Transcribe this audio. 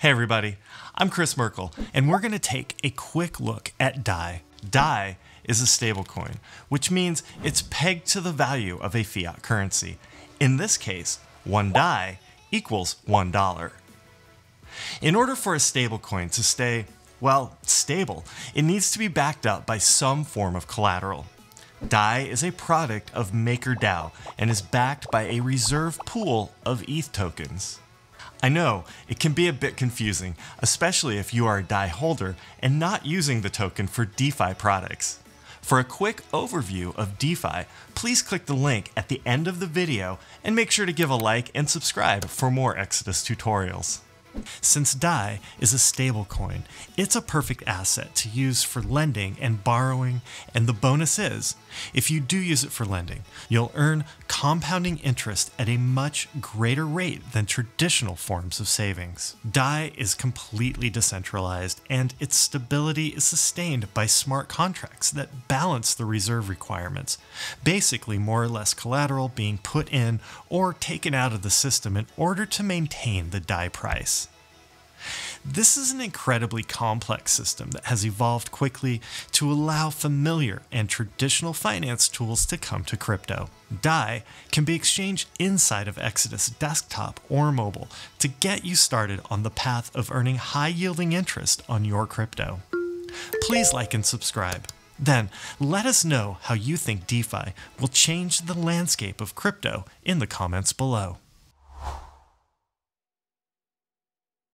Hey everybody, I'm Chris Merkel, and we're going to take a quick look at DAI. DAI is a stablecoin, which means it's pegged to the value of a fiat currency. In this case, one DAI equals one dollar. In order for a stablecoin to stay, well, stable, it needs to be backed up by some form of collateral. DAI is a product of MakerDAO and is backed by a reserve pool of ETH tokens. I know, it can be a bit confusing, especially if you are a DAI holder and not using the token for DeFi products. For a quick overview of DeFi, please click the link at the end of the video and make sure to give a like and subscribe for more Exodus tutorials. Since DAI is a stablecoin, it's a perfect asset to use for lending and borrowing, and the bonus is, if you do use it for lending, you'll earn compounding interest at a much greater rate than traditional forms of savings. DAI is completely decentralized, and its stability is sustained by smart contracts that balance the reserve requirements, basically more or less collateral being put in or taken out of the system in order to maintain the DAI price. This is an incredibly complex system that has evolved quickly to allow familiar and traditional finance tools to come to crypto. DAI can be exchanged inside of Exodus desktop or mobile to get you started on the path of earning high yielding interest on your crypto. Please like and subscribe. Then let us know how you think DeFi will change the landscape of crypto in the comments below.